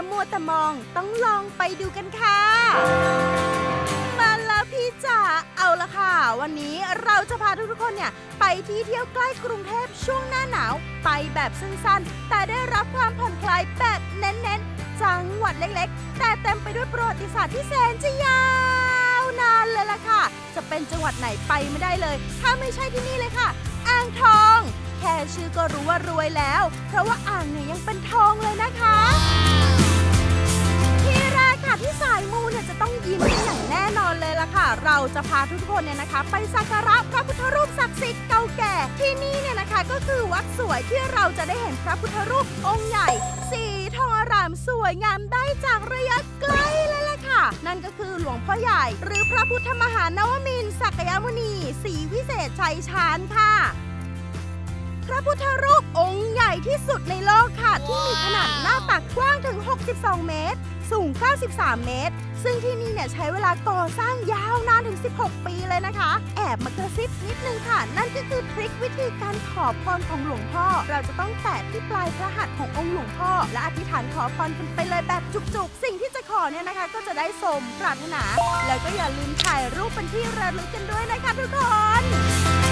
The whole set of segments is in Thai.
อย่ามัวแต่มองต้องลองไปดูกันค่ะ มาแล้วพี่จ๋าเอาละค่ะ วันนี้เราจะพาทุกๆคนเนี่ย ไปที่เที่ยวใกล้กรุงเทพช่วงหน้าหนาว ไปแบบสั้นๆ แต่ได้รับความผ่อนคลายแบบเน้นๆ จังหวัดเล็กๆ แต่เต็มไปด้วยประวัติศาสตร์ที่แสนจะยาวนานเลยล่ะค่ะ จะเป็นจังหวัดไหนไปไม่ได้เลย ถ้าไม่ใช่ที่นี่เลยค่ะอ่างทอง แค่ชื่อก็รู้ว่ารวยแล้ว เพราะว่าอ่างเนี่ยยังเป็นทองเลยนะคะ ที่แรกค่ะที่สายมูเนี่ยจะต้องยิ้มกันอย่างแน่นอนเลยล่ะค่ะ เราจะพาทุกคนเนี่ยนะคะ ไปสักการะพระพุทธรูปศักดิ์สิทธิ์เก่าแก่ที่นี่เนี่ยนะคะก็คือวัดสวยที่เราจะได้เห็นพระพุทธรูปองค์ใหญ่ สีทองอารามสวยงามได้จากระยะไกลเลยล่ะค่ะ นั่นก็คือหลวงพ่อใหญ่ หรือพระพุทธมหานวมินศักยมุนีศรีวิเศษชัยชาญค่ะพระพุทธรูปองค์ใหญ่ที่สุดในโลกค่ะ ที่มีขนาดหน้าตักกว้างถึง 62 เมตร สูง 93 เมตร ซึ่งที่นี่เนี่ยใช้เวลาก่อสร้างยาวนานถึง 16 ปีเลยนะคะ แอบมากระซิบนิดนึงค่ะ นั่นก็คือทริควิธีการขอพรของหลวงพ่อ เราจะต้องแตะที่ปลายพระหัตถ์ขององค์หลวงพ่อ และอธิษฐานขอพรกันไปเลยแบบจุกๆ สิ่งที่จะขอเนี่ยนะคะ ก็จะได้สมปรารถนา แล้วก็อย่าลืมถ่ายรูปเป็นที่ระลึกกันด้วยนะคะทุกคน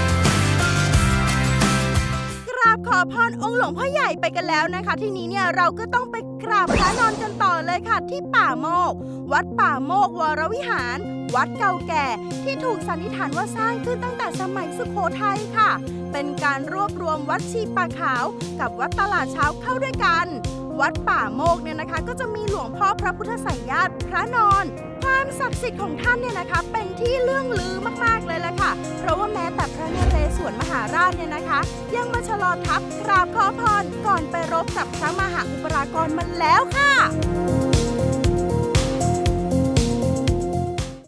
บขอพรองค์หลวงพ่อใหญ่ไปกันแล้วนะคะ ทีนี้เนี่ยเราก็ต้องไปกราบพระนอนกันต่อเลยค่ะ ที่ป่าโมก วัดป่าโมกวรวิหาร วัดเก่าแก่ ที่ถูกสันนิษฐานว่าสร้างขึ้นตั้งแต่สมัยสุโขทัยค่ะ เป็นการรวบรวมวัดชีป่าขาว กับวัดตลาดเช้าเข้าด้วยกัน วัดป่าโมกเนี่ยนะคะ ก็จะมีหลวงพ่อพระพุทธไสยญาติพระนอน ความศักดิ์สิทธิ์ของท่านเนี่ยนะคะ เป็นที่เรื่องลือมากๆเลยแหละ หาราชเนี่ยนะคะ ยังมาชะลอทัพกราบขอพรก่อนไปรบกับพระมหาอุปรากรมันแล้วค่ะ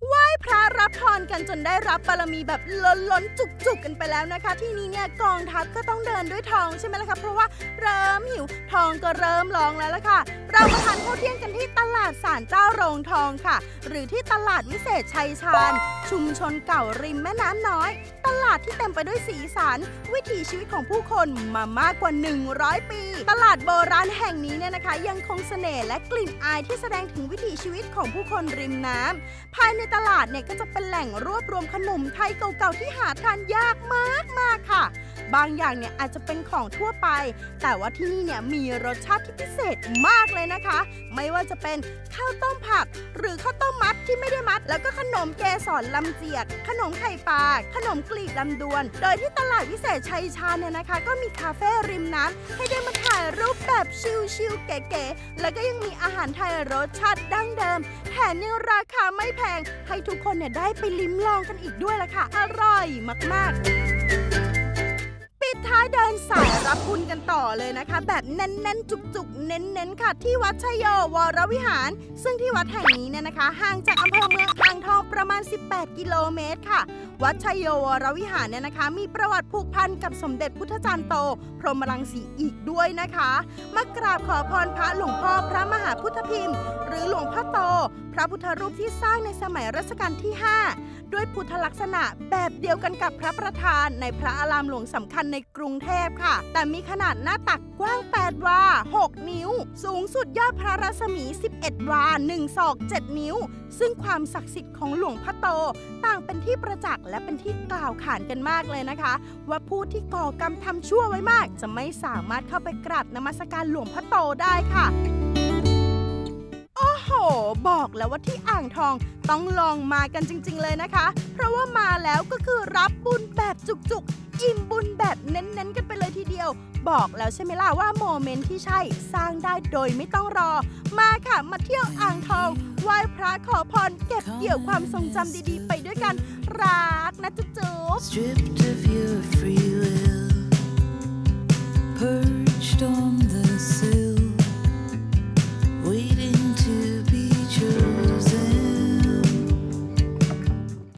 ไหว้พระรับพรกันจนได้รับบารมีแบบล้นล้นจุกๆกันไปแล้วนะคะ ที่นี้เนี่ยกองทัพก็ต้องเดินด้วยทองใช่ไหมล่ะคะเพราะว่าเริ่มหิวทองก็เริ่มร้องแล้วล่ะค่ะ เรามาทานข้าวเที่ยงกันที่ตลาดสารเจ้าโรงทองค่ะ หรือที่ตลาดวิเศษชัยชาญ ชุมชนเก่าริมแม่น้ำน้อย ลาดที่เต็มไปด้วยสีสัน วิถีชีวิตของผู้คนมามากกว่า 100 ปี ตลาดโบราณแห่งนี้เนี่ยนะคะ ยังคงเสน่ห์และกลิ่นอายที่แสดงถึงวิถีชีวิตของผู้คนริมน้ำภายในตลาดเนี่ยก็จะเป็นแหล่งรวบรวมขนมไทยเก่าๆที่หาทานยากมากๆค่ะ บางอย่างเนี่ยอาจจะเป็นของทั่วไป แต่ว่าที่นี่เนี่ยมีรสชาติที่พิเศษมากเลยนะคะ ไม่ว่าจะเป็นข้าวต้มผักหรือข้าวต้มมัดที่ไม่ได้มัด แล้วก็ขนมเกสรลำเจียก ขนมไข่ปลาขนมกลีบลำดวน โดยที่ตลาดวิเศษชัยชาญเนี่ยนะคะ ก็มีคาเฟ่ริมน้ำให้ได้มาถ่ายรูปแบบชิลๆเก๋ๆ แล้วก็ยังมีอาหารไทยรสชาติดั้งเดิม แถมยังราคาไม่แพง ให้ทุกคนเนี่ยได้ไปลิ้มลองกันอีกด้วยล่ะค่ะ อร่อยมากๆ บุญกันต่อเลยนะคะ แบบแน่นๆ จุกๆ เน้นๆ ค่ะ ที่วัดชัยโยวรวิหาร ซึ่งที่วัดแห่งนี้เนี่ยนะคะ ห่างจากอำเภอเมืองอ่างทองประมาณ 18 กิโลเมตรค่ะ วัดชัยโยวรวิหารเนี่ยนะคะ มีประวัติผูกพันกับสมเด็จพุทธจารย์โต พรหมรังสีอีกด้วยนะคะมากราบขอพรพระหลวงพ่อพระมหาพุทธพิมพ์ หรือหลวงพ่อโต พระพุทธรูปที่สร้างในสมัยรัชกาลที่ 5ด้วยพุทธลักษณะแบบเดียวกันกับพระประธานในพระอารามหลวงสำคัญในกรุงเทพค่ะ แต่มีขนาดหน้าตักกว้าง 8 วา 6 นิ้ว สูงสุดยอดพระรัศมี 11 วา 1 ศอก 7 นิ้ว ซึ่งความศักดิ์สิทธิ์ของหลวงพ่อโต ต่างเป็นที่ประจักษ์และเป็นที่กล่าวขานกันมากเลยนะคะ ว่าผู้ที่ก่อกรรมทำชั่วไว้มาก จะไม่สามารถเข้าไปกราบนมัสการหลวงพ่อโตได้ค่ะ บอกแล้วว่าที่อ่างทองต้องลองมากันจริง ๆ เลยนะคะ เพราะว่ามาแล้วก็คือรับบุญแบบจุกๆ อิ่มบุญแบบเน้นๆ กันไปเลยทีเดียว บอกแล้วใช่ไหมล่ะว่าโมเมนต์ที่ใช่สร้างได้โดยไม่ต้องรอ มาค่ะมาเที่ยวอ่างทองไหว้พระขอพรเก็บเกี่ยวความทรงจำดีๆ ไปด้วยกัน รักนะจุ๊บ Stripped of your free will